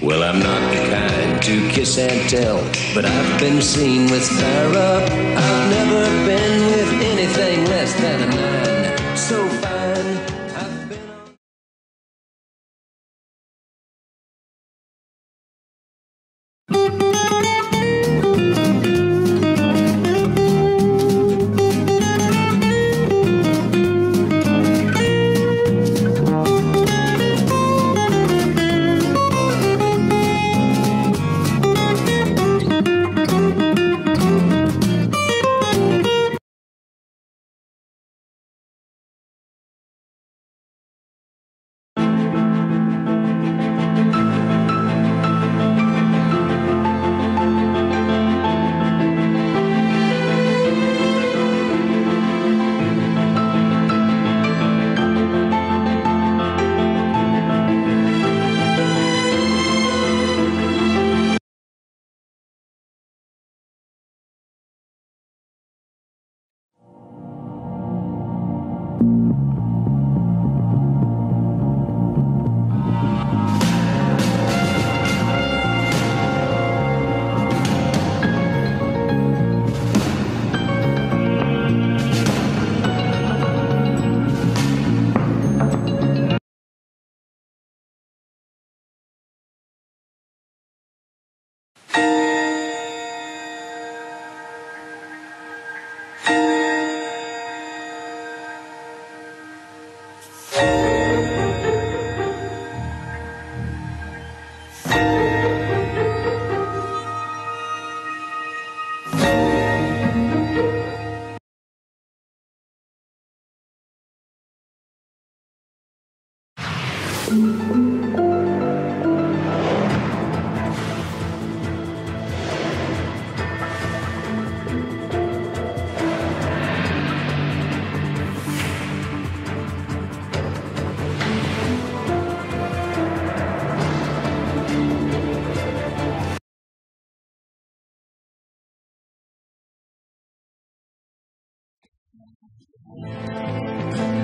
Well, I'm not the kind to kiss and tell, but I've been seen with Farrah. I've never been with anything less than Música Música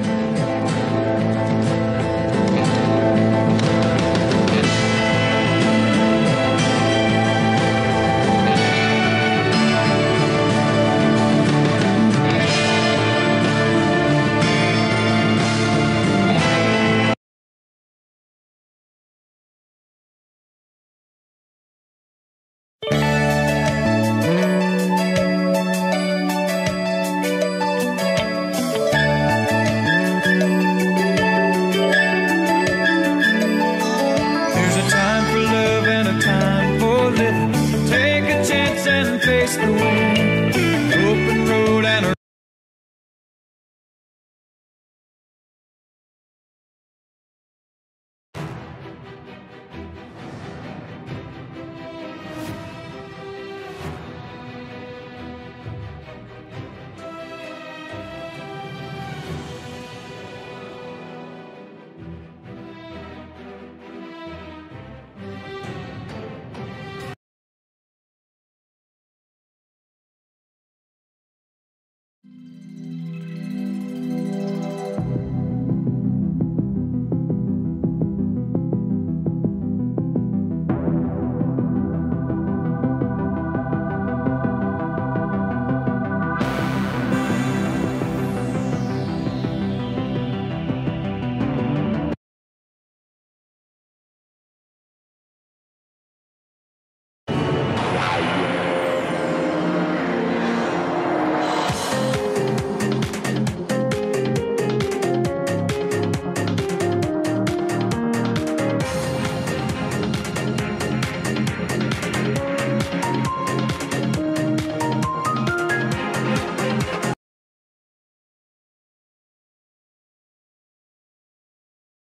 the wind.